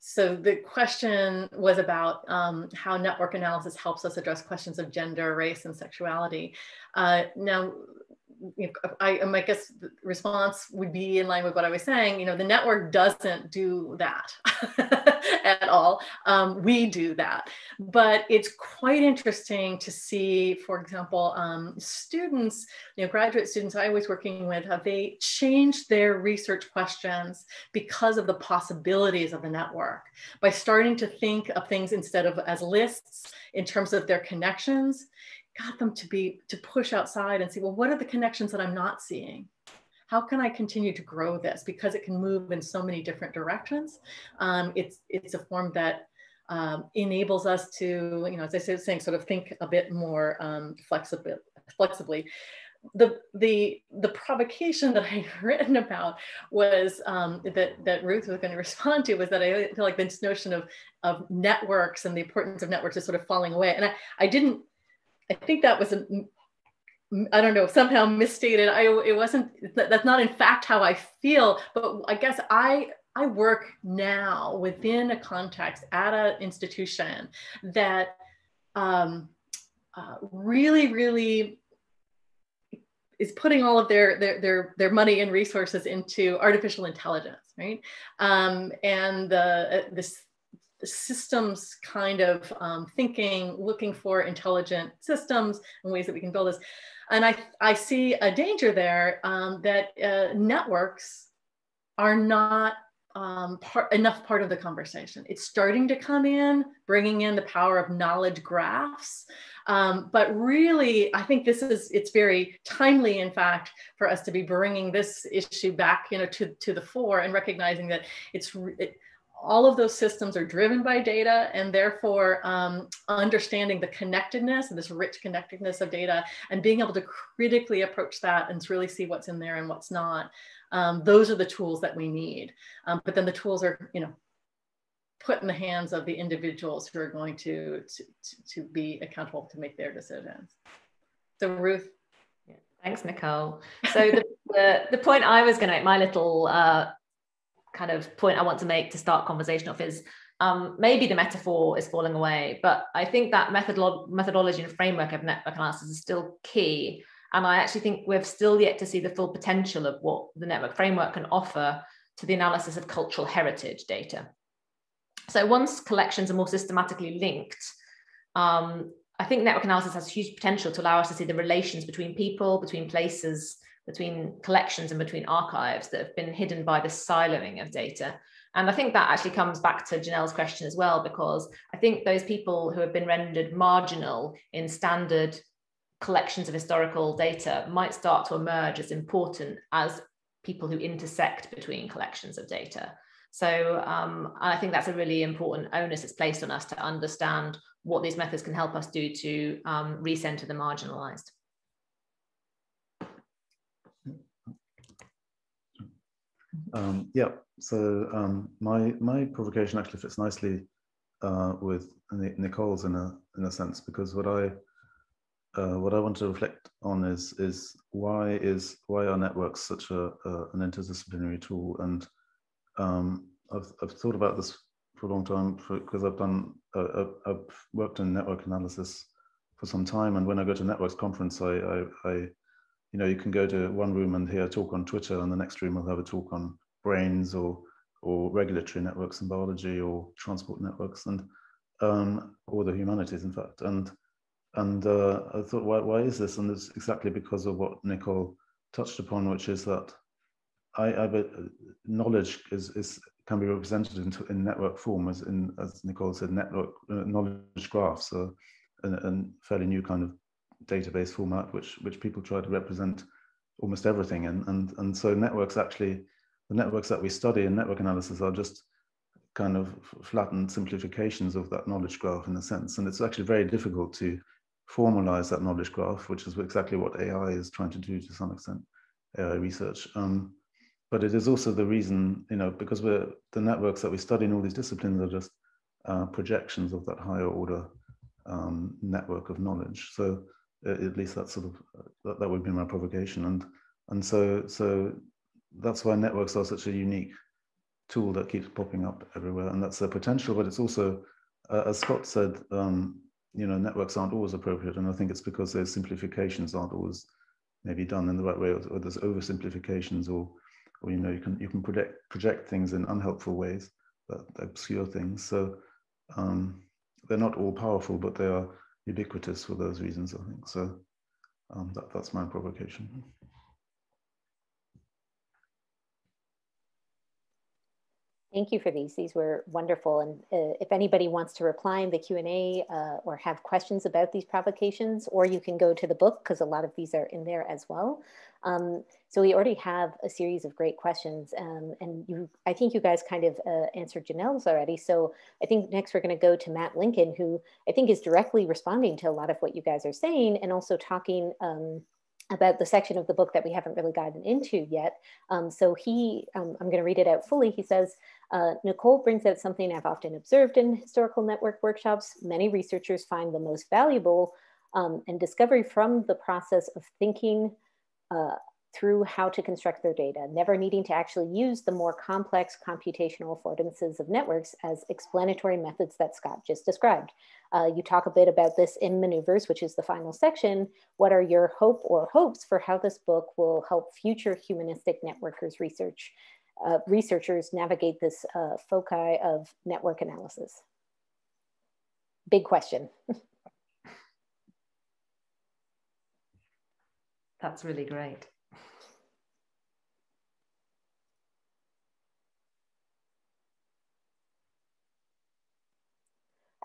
so the question was about um, how network analysis helps us address questions of gender, race, and sexuality. Uh, now, I, I guess the response would be in line with what I was saying. You know, the network doesn't do that at all. Um, we do that, but it's quite interesting to see, for example, um, students, you know, graduate students I was working with, have they changed their research questions because of the possibilities of the network by starting to think of things instead of as lists in terms of their connections got them to be to push outside and see well what are the connections that i'm not seeing? How can i continue to grow this? Because it can move in so many different directions. Um, it's it's a form that um, enables us to you know as i said saying sort of think a bit more um, flexibly flexibly. The the the provocation that I written about was um, that that Ruth was going to respond to was that I feel like this notion of of networks and the importance of networks is sort of falling away, and I I didn't I think that was a, I don't know, somehow misstated. I it wasn't that's not in fact how I feel, but I guess I I work now within a context at an institution that um, uh, really, really is putting all of their, their their their money and resources into artificial intelligence, right? Um, and the, this systems kind of um, thinking, looking for intelligent systems and ways that we can build this. And I, I see a danger there um, that uh, networks are not um, part, enough part of the conversation. It's starting to come in, bringing in the power of knowledge graphs. Um, but really, I think this is, it's very timely, in fact, for us to be bringing this issue back, you know, to, to the fore and recognizing that it's, it, all of those systems are driven by data and therefore um, understanding the connectedness and this rich connectedness of data and being able to critically approach that and really see what's in there and what's not um, those are the tools that we need um, but then the tools are you know put in the hands of the individuals who are going to, to, to be accountable to make their decisions. So Ruth. Thanks, Nicole. So the, the, the, point I was going to make, my little uh, kind of point I want to make to start conversation off is um, maybe the metaphor is falling away, but I think that methodolo- methodology and framework of network analysis is still key. And I actually think we've still yet to see the full potential of what the network framework can offer to the analysis of cultural heritage data. So once collections are more systematically linked, um, I think network analysis has huge potential to allow us to see the relations between people, between places, between collections, and between archives that have been hidden by the siloing of data. And I think that actually comes back to Janelle's question as well, because I think those people who have been rendered marginal in standard collections of historical data might start to emerge as important as people who intersect between collections of data. So um, I think that's a really important onus that's placed on us to understand what these methods can help us do to um, recenter the marginalized. Um, yeah, so um, my my provocation actually fits nicely uh, with Nicole's in a in a sense because what I uh, what I want to reflect on is is why is why are networks such a, a an interdisciplinary tool? And um, I've, I've thought about this for a long time because I've done uh, I've worked in network analysis for some time, and when I go to networks conference, I, I, I, you know you can go to one room and hear a talk on Twitter, and the next room will have a talk on brains or or regulatory networks in biology or transport networks and um, or the humanities, in fact, and and uh, I thought, why, why is this? And it's exactly because of what Nicole touched upon, which is that I, I bet knowledge is, is can be represented in, in network form, as in as Nicole said, network uh, knowledge graphs are a, fairly new kind of database format, which which people try to represent almost everything in, and and so networks actually, the networks that we study in network analysis are just kind of flattened simplifications of that knowledge graph in a sense, and it's actually very difficult to formalize that knowledge graph, which is exactly what AI is trying to do to some extent, AI research. Um, but it is also the reason, you know, because we're the networks that we study in all these disciplines are just uh, projections of that higher order um, network of knowledge. So at least that's sort of that, that would be my provocation, and and so so that's why networks are such a unique tool that keeps popping up everywhere, and that's their potential. But it's also, uh, as Scott said, um, you know, networks aren't always appropriate, and I think it's because those simplifications aren't always maybe done in the right way, or, or there's oversimplifications, or or you know, you can you can project project things in unhelpful ways that obscure things. So um, they're not all powerful, but they are ubiquitous for those reasons. I think so. Um, that, that's my provocation. Thank you for these. These were wonderful. And uh, if anybody wants to reply in the Q&A uh, or have questions about these provocations, or you can go to the book because a lot of these are in there as well. Um, so we already have a series of great questions um, and you, I think you guys kind of uh, answered Janelle's already. So I think next we're gonna go to Matt Lincoln, who I think is directly responding to a lot of what you guys are saying and also talking um, about the section of the book that we haven't really gotten into yet. Um, so he, um, I'm going to read it out fully. He says, uh, Nicole brings out something I've often observed in historical network workshops. Many researchers find the most valuable um, and discovery from the process of thinking uh, through how to construct their data, never needing to actually use the more complex computational affordances of networks as explanatory methods that Scott just described. Uh, you talk a bit about this in Maneuvers, which is the final section. What are your hope or hopes for how this book will help future humanistic networkers research, uh, researchers navigate this uh, foci of network analysis? Big question. That's really great.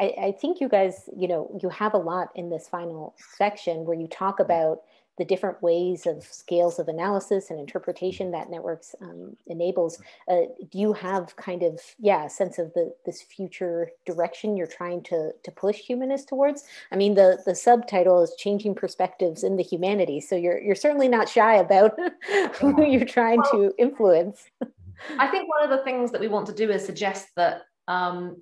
I, I, think you guys, you know, you have a lot in this final section where you talk about the different ways of scales of analysis and interpretation that networks um, enables. Uh, do you have kind of, yeah, a sense of the this future direction you're trying to, to push humanists towards? I mean, the, the subtitle is Changing Perspectives in the Humanities. So you're, you're certainly not shy about who you're trying well, to influence. I think one of the things that we want to do is suggest that um,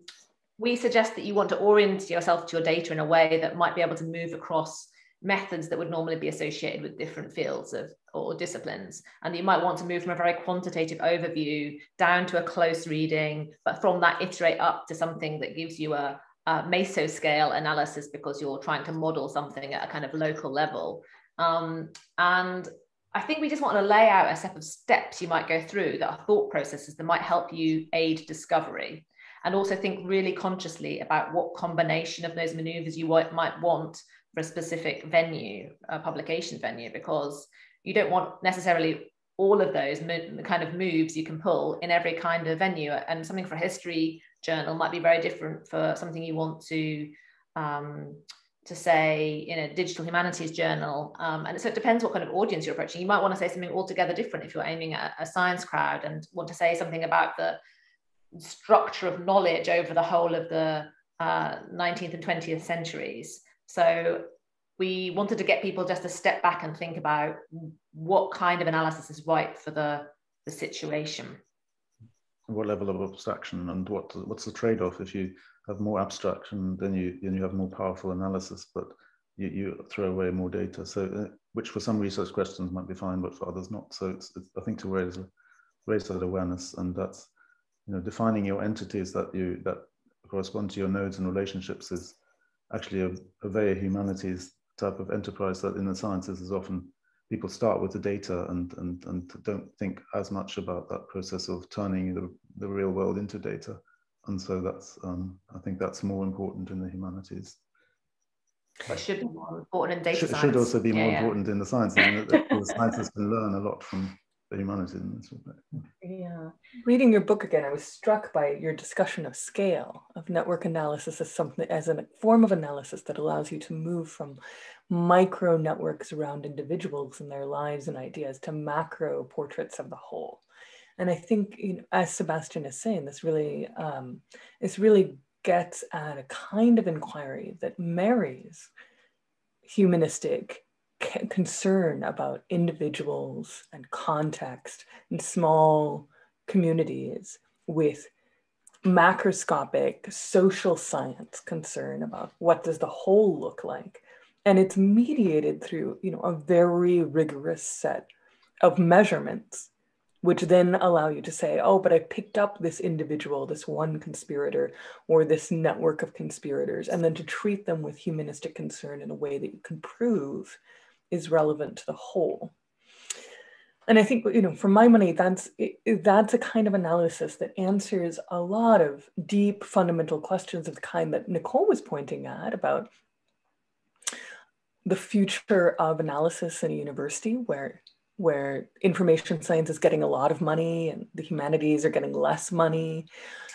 we suggest that you want to orient yourself to your data in a way that might be able to move across methods that would normally be associated with different fields of or disciplines. And you might want to move from a very quantitative overview down to a close reading but from that iterate up to something that gives you a, a mesoscale analysis because you're trying to model something at a kind of local level. Um, and I think we just want to lay out a set of steps you might go through that are thought processes that might help you aid discovery. And also think really consciously about what combination of those maneuvers you might want for a specific venue, a publication venue, because you don't want necessarily all of those kind of moves you can pull in every kind of venue. And something for a history journal might be very different for something you want to um, to say in a digital humanities journal. Um, and so it depends what kind of audience you're approaching. You might want to say something altogether different if you're aiming at a science crowd and want to say something about the structure of knowledge over the whole of the uh, 19th and 20th centuries. So we wanted to get people just to step back and think about what kind of analysis is right for the, the situation. What level of abstraction and what what's the trade-off if you have more abstraction, then you then you have more powerful analysis, but you, you throw away more data. So, uh, which for some research questions might be fine, but for others not. So, it's, it's I think to raise raise that awareness, and that's you know defining your entities that you that correspond to your nodes and relationships is actually a, a very humanities type of enterprise that in the sciences is often people start with the data and, and, and don't think as much about that process of turning the, the real world into data. And so that's, um, I think that's more important in the humanities. It should be more important in data should, science. Should also be more yeah. important in the sciences. the sciences can learn a lot from humanities in this. Yeah. Reading your book again, I was struck by your discussion of scale, of network analysis as something as a form of analysis that allows you to move from micro networks around individuals and their lives and ideas to macro portraits of the whole. And I think, you know, as Sebastian is saying, this really, um, this really gets at a kind of inquiry that marries humanistic concern about individuals and context and small communities with macroscopic social science concern about what does the whole look like. And it's mediated through you know a very rigorous set of measurements which then allow you to say, oh, but I picked up this individual, this one conspirator, or this network of conspirators, and then to treat them with humanistic concern in a way that you can prove is relevant to the whole. And I think, you know, for my money, that's that's a kind of analysis that answers a lot of deep, fundamental questions of the kind that Nicole was pointing at about the future of analysis in a university where where information science is getting a lot of money and the humanities are getting less money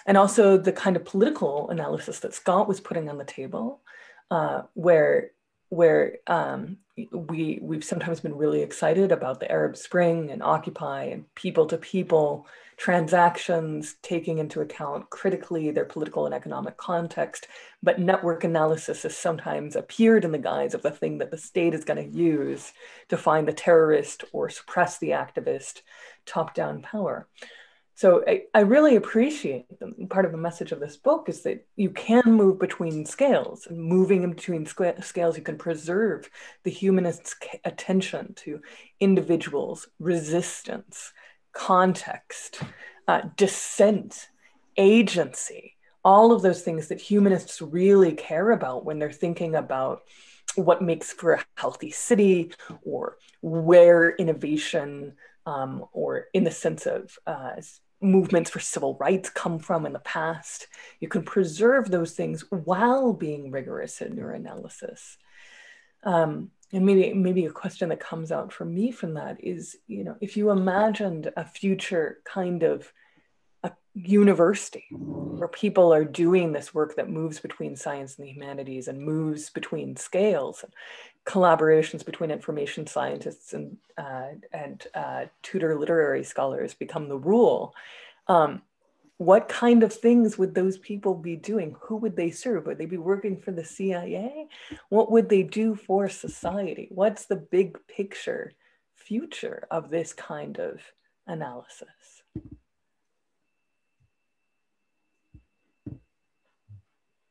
and also the kind of political analysis that scott was putting on the table uh, where where um, we we've sometimes been really excited about the Arab Spring and Occupy and people to people transactions, taking into account critically their political and economic context. But network analysis has sometimes appeared in the guise of the thing that the state is going to use to find the terrorist or suppress the activist top down power. So I, I really appreciate them. Part of the message of this book is that you can move between scales, and moving in between scales, you can preserve the humanist's attention to individuals, resistance, context, uh, dissent, agency, all of those things that humanists really care about when they're thinking about what makes for a healthy city or where innovation um, or in the sense of uh, movements for civil rights come from in the past. You can preserve those things while being rigorous in your analysis. Um, and maybe maybe a question that comes out for me from that is, you know, if you imagined a future kind of a university where people are doing this work that moves between science and the humanities and moves between scales collaborations between information scientists and, uh, and uh, Tudor literary scholars become the rule. Um, what kind of things would those people be doing? Who would they serve? Would they be working for the CIA? What would they do for society? What's the big picture future of this kind of analysis?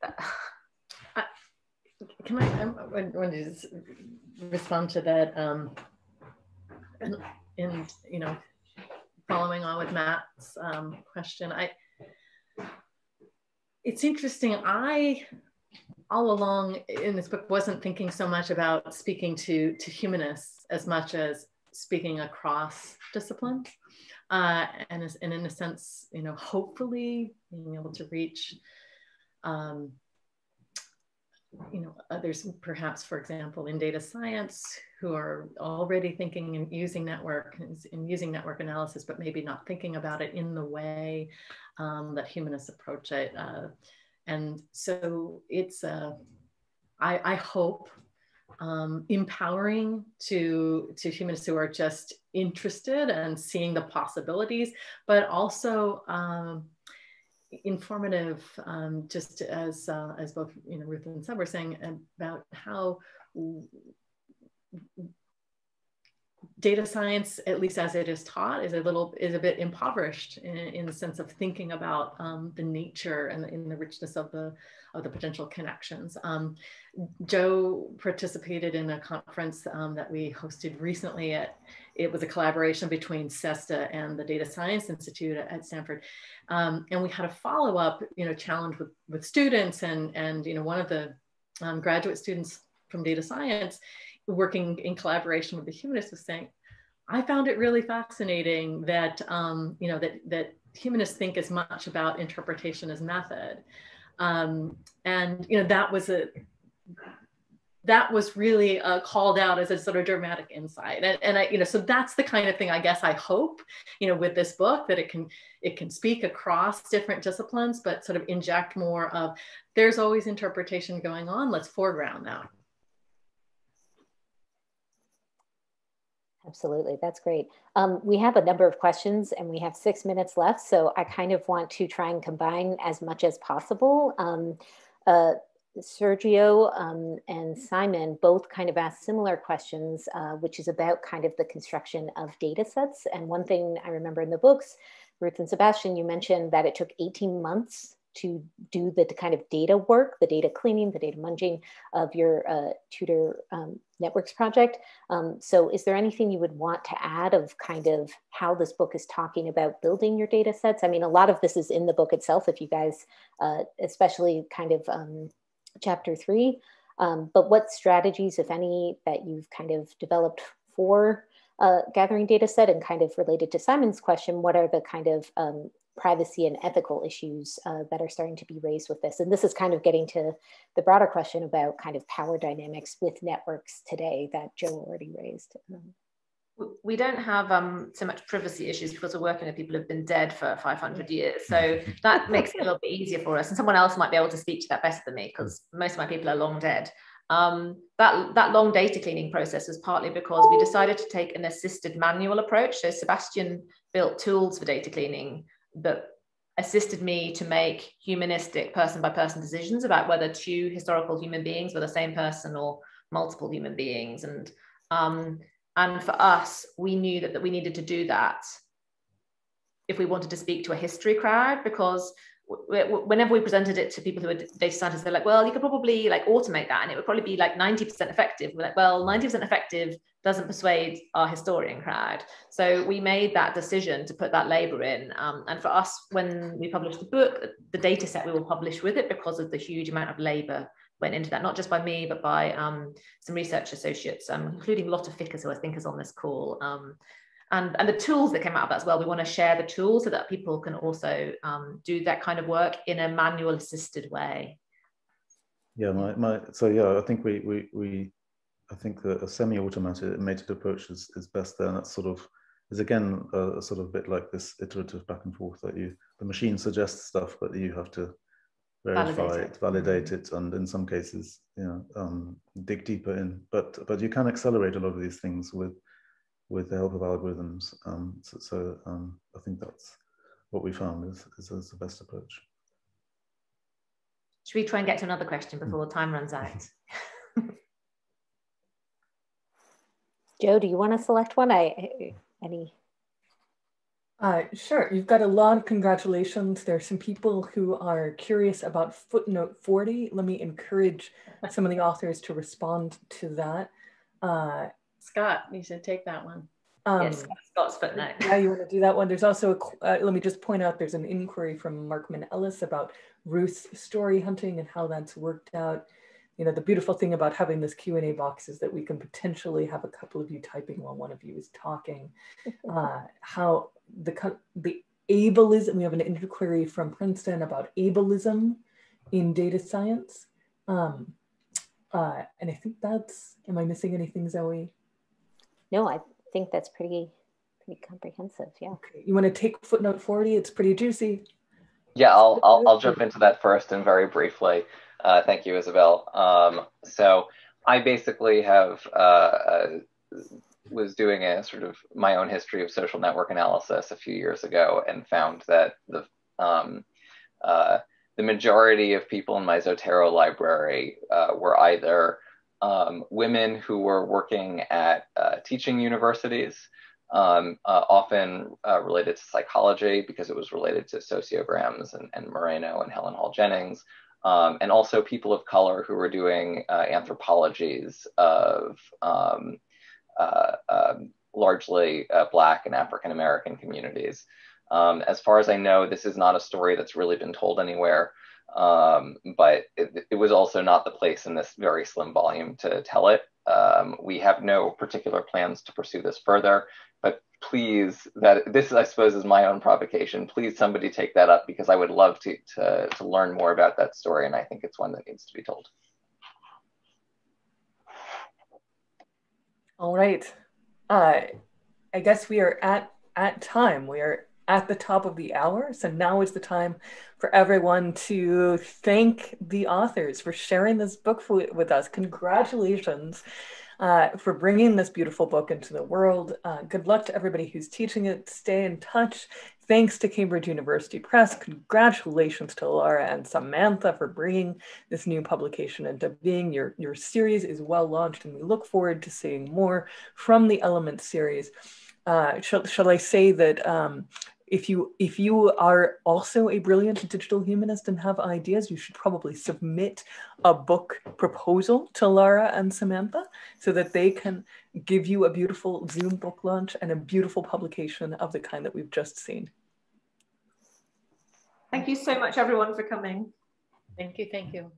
Can I, I want to respond to that? Um, and, and, you know, following on with Matt's um, question, I, it's interesting. I, all along in this book, wasn't thinking so much about speaking to, to humanists as much as speaking across disciplines. Uh, and, and in a sense, you know, hopefully being able to reach um, you know, others perhaps, for example, in data science who are already thinking and using network and using network analysis, but maybe not thinking about it in the way um, that humanists approach it. Uh, and so it's, uh, I, I hope, um, empowering to, to humanists who are just interested and seeing the possibilities, but also um, informative, um, just as uh, as both you know Ruth and Seb were saying about how data science, at least as it is taught, is a little is a bit impoverished in, in the sense of thinking about um, the nature and the, in the richness of the of the potential connections. Um, Jo participated in a conference um, that we hosted recently at it was a collaboration between CESTA and the Data Science Institute at Stanford. Um, and we had a follow-up, you know, challenge with, with students and, and, you know, one of the um, graduate students from data science working in collaboration with the humanists was saying, I found it really fascinating that, um, you know, that, that humanists think as much about interpretation as method. Um, and, you know, that was a, that was really uh, called out as a sort of dramatic insight. And, and i you know so that's the kind of thing i guess i hope you know with this book that it can it can speak across different disciplines but sort of inject more of there's always interpretation going on. Let's foreground that. Absolutely, that's great. Um, we have a number of questions and we have six minutes left, so I kind of want to try and combine as much as possible. Um, uh, Sergio um, and Simon both kind of asked similar questions, uh, which is about kind of the construction of data sets. And one thing I remember in the books, Ruth and Sebastian, you mentioned that it took 18 months to do the kind of data work, the data cleaning, the data munging of your uh, Tudor um, Networks project. Um, so is there anything you would want to add of kind of how this book is talking about building your data sets? I mean, a lot of this is in the book itself, if you guys, uh, especially kind of um, chapter three. Um, but what strategies, if any, that you've kind of developed for uh, gathering data set and kind of related to Simon's question, what are the kind of um, privacy and ethical issues uh, that are starting to be raised with this? And this is kind of getting to the broader question about kind of power dynamics with networks today that Jo already raised. Um, we don't have um, so much privacy issues because we're working with people who've been dead for 500 years. So that makes it a little bit easier for us. And someone else might be able to speak to that better than me because most of my people are long dead. Um, that, that long data cleaning process was partly because we decided to take an assisted manual approach. So Sebastian built tools for data cleaning that assisted me to make humanistic person by person decisions about whether two historical human beings were the same person or multiple human beings. And um, and for us, we knew that, that we needed to do that if we wanted to speak to a history crowd, because whenever we presented it to people who are data scientists, they're like, well, you could probably like automate that and it would probably be like 90% effective. We're like, well, 90% effective doesn't persuade our historian crowd. So we made that decision to put that labor in. Um, and for us, when we published the book, the data set we will publish with it because of the huge amount of labor went into that, not just by me, but by um, some research associates, um, including a Lotte Fikkers who I think is on this call. Um, and, and the tools that came out of that as well, we want to share the tools so that people can also um, do that kind of work in a manual assisted way. Yeah, my, my so yeah, I think we we we I think that a semi-automated approach is, is best there, and that's sort of is again a, a, sort of bit like this iterative back and forth that you the machine suggests stuff, but you have to verify validate it, validate mm-hmm. it, and in some cases, you know, um, dig deeper in. But but you can accelerate a lot of these things with with the help of algorithms. Um, so, so um, I think that's what we found is, is, is, the best approach. Should we try and get to another question hmm. before mm. time runs out? Jo, do you want to select one? I any Uh, sure. You've got a lot of congratulations. There are some people who are curious about footnote 40. Let me encourage some of the authors to respond to that. Uh, Scott, you should take that one. Um, yes, Scott's footnote. Yeah, you want to do that one. There's also, a, uh, let me just point out, there's an inquiry from Markman Ellis about Ruth's story hunting and how that's worked out you know, the beautiful thing about having this Q&A box is that we can potentially have a couple of you typing while one of you is talking. Uh, how the, the ableism, we have an inquiry from Princeton about ableism in data science. Um, uh, and I think that's, am I missing anything, Zoe? No, I think that's pretty, pretty comprehensive, yeah. Okay. You want to take footnote 40? It's pretty juicy. Yeah, I'll, I'll, I'll jump into that first and very briefly. Uh, thank you, Isabel. Um, so I basically have uh, uh, was doing a sort of my own history of social network analysis a few years ago and found that the um, uh, the majority of people in my Zotero library uh, were either um, women who were working at uh, teaching universities, um, uh, often uh, related to psychology because it was related to sociograms and, and Moreno and Helen Hall Jennings, um, and also people of color who were doing uh, anthropologies of um, um, largely uh, Black and African American communities. Um, as far as I know, this is not a story that's really been told anywhere, um, but it, it, was also not the place in this very slim volume to tell it. Um, we have no particular plans to pursue this further, but please that this i suppose is my own provocation please somebody take that up because i would love to, to to learn more about that story and i think it's one that needs to be told all right uh i guess we are at at time we are at the top of the hour so now is the time for everyone to thank the authors for sharing this book with us congratulations uh, for bringing this beautiful book into the world. Uh, good luck to everybody who's teaching it. Stay in touch. Thanks to Cambridge University Press. Congratulations to Laura and Samantha for bringing this new publication into being. Your, your series is well launched, and we look forward to seeing more from the Element series. Uh, shall, shall I say that um, if you if you are also a brilliant digital humanist and have ideas, you should probably submit a book proposal to Lara and Samantha so that they can give you a beautiful Zoom book launch and a beautiful publication of the kind that we've just seen. Thank you so much, everyone, for coming. Thank you. Thank you.